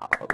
好。